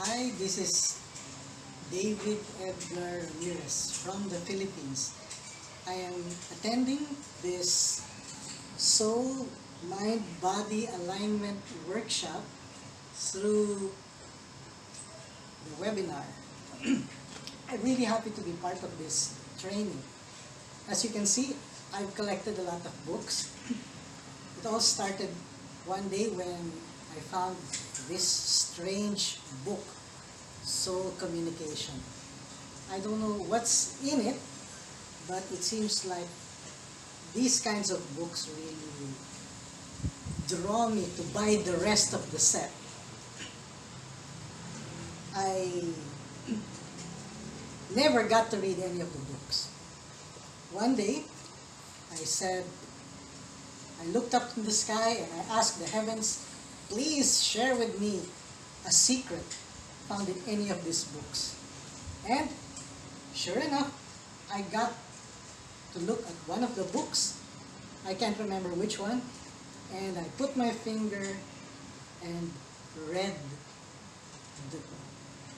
Hi, this is David Edgar Ramirez from the Philippines. I am attending this soul mind body alignment workshop through the webinar. I'm really happy to be part of this training. As you can see, I've collected a lot of books. It all started one day when I found this strange book, Soul Communication. I don't know what's in it, but it seems like these kinds of books really draw me to buy the rest of the set. I never got to read any of the books. One day, I said, I looked up in the sky and I asked the heavens, please share with me a secret found in any of these books. And sure enough, I got to look at one of the books. I can't remember which one. And I put my finger and read the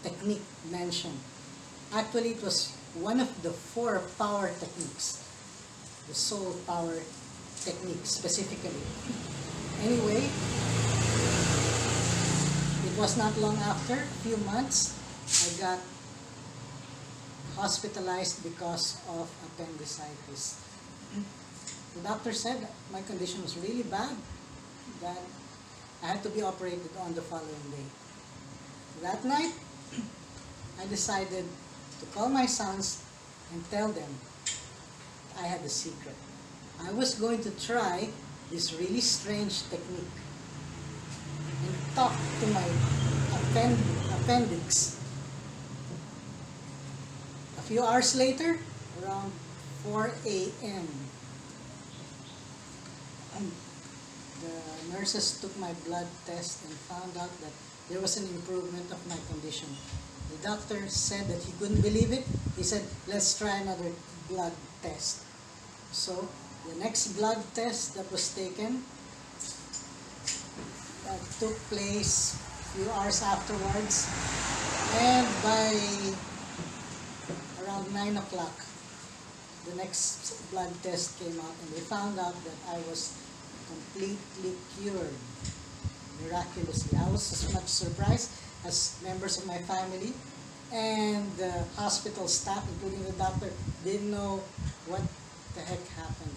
technique mentioned. Actually, it was one of the four power techniques. The soul power technique specifically. Anyway, it was not long after, a few months, I got hospitalized because of appendicitis. The doctor said my condition was really bad, that I had to be operated on the following day. That night, I decided to call my sons and tell them I had a secret. I was going to try this really strange technique talk to my append appendix. A few hours later, around 4 a.m., um, the nurses took my blood test and found out that there was an improvement of my condition. The doctor said that he couldn't believe it. He said, let's try another blood test. So, the next blood test that was taken that took place a few hours afterwards. And by around 9 o'clock, the next blood test came out and they found out that I was completely cured miraculously. I was as much surprised as members of my family and the hospital staff, including the doctor, didn't know what the heck happened.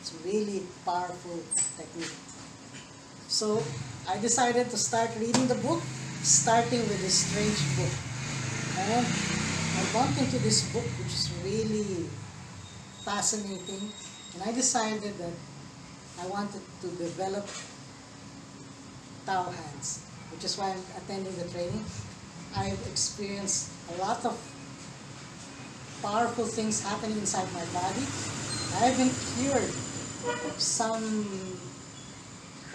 It's a really powerful technique. So I decided to start reading the book, starting with this strange book. And I bumped into this book, which is really fascinating, and I decided that I wanted to develop Tao hands, which is why I'm attending the training. I've experienced a lot of powerful things happening inside my body. I've been cured of some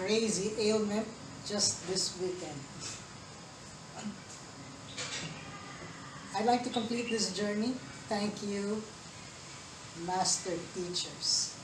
crazy ailment just this weekend. I'd like to complete this journey. Thank you, master teachers.